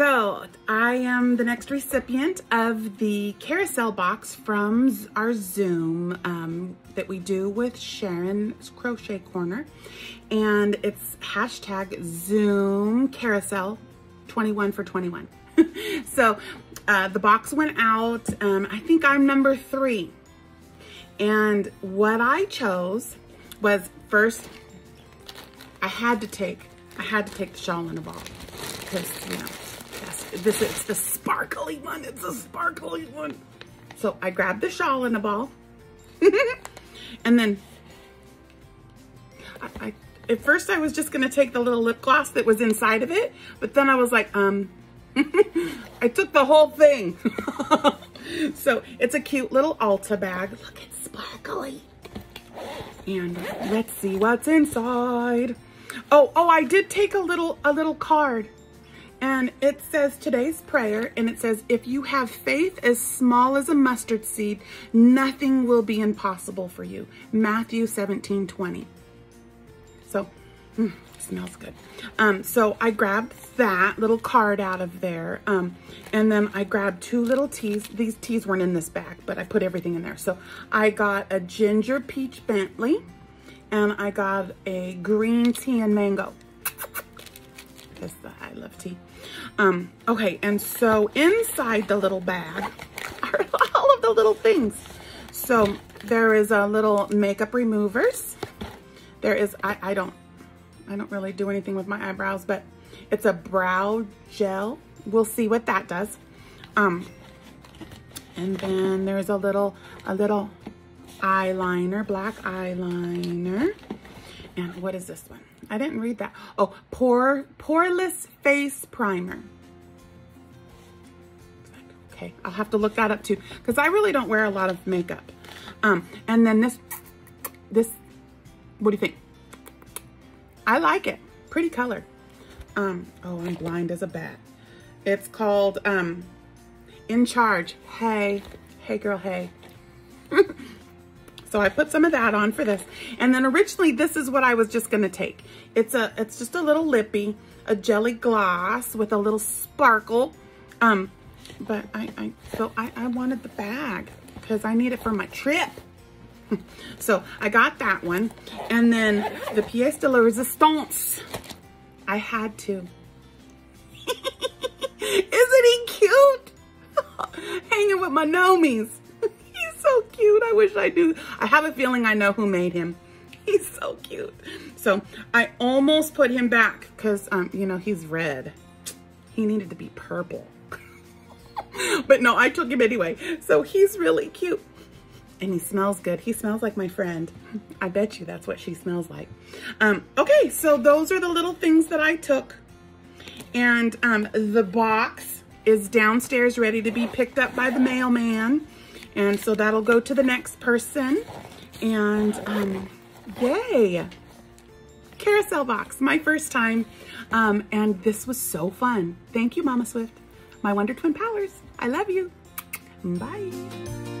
So I am the next recipient of the carousel box from our Zoom um, that we do with Sharon's Crochet Corner. And it's hashtag Zoom Carousel 21 for 21. so uh, the box went out. Um, I think I'm number three. And what I chose was first, I had to take, I had to take the shawl and a ball because, you know, this is the sparkly one. It's a sparkly one. So I grabbed the shawl and a ball. and then I, I, at first I was just going to take the little lip gloss that was inside of it. But then I was like, um, I took the whole thing. so it's a cute little Ulta bag. Look, it's sparkly. And let's see what's inside. Oh, oh, I did take a little, a little card. And it says today's prayer, and it says, if you have faith as small as a mustard seed, nothing will be impossible for you. Matthew 17, 20. So, mm, smells good. Um, so I grabbed that little card out of there. Um, and then I grabbed two little teas. These teas weren't in this bag, but I put everything in there. So I got a ginger peach Bentley, and I got a green tea and mango. Because I love tea. Um, okay, and so inside the little bag are all of the little things. So there is a little makeup removers. There is, I, I don't, I don't really do anything with my eyebrows, but it's a brow gel. We'll see what that does. Um, and then there's a little, a little eyeliner, black eyeliner. And what is this one? I didn't read that. Oh, pore, poreless face primer. Okay, I'll have to look that up too because I really don't wear a lot of makeup. Um, and then this, this, what do you think? I like it. Pretty color. Um, oh, I'm blind as a bat. It's called um, In Charge. Hey, hey girl, hey. So I put some of that on for this. And then originally this is what I was just gonna take. It's a it's just a little lippy, a jelly gloss with a little sparkle. Um, but I, I so I, I wanted the bag because I need it for my trip. so I got that one. And then the pièce de la resistance. I had to. Isn't he cute? Hanging with my nomies cute. I wish I do. I have a feeling I know who made him. He's so cute. So I almost put him back because, um, you know, he's red. He needed to be purple. but no, I took him anyway. So he's really cute. And he smells good. He smells like my friend. I bet you that's what she smells like. Um, okay, so those are the little things that I took. And um, the box is downstairs ready to be picked up by the mailman. And so that'll go to the next person. And um, yay, carousel box, my first time. Um, and this was so fun. Thank you, Mama Swift. My Wonder Twin Powers. I love you. Bye.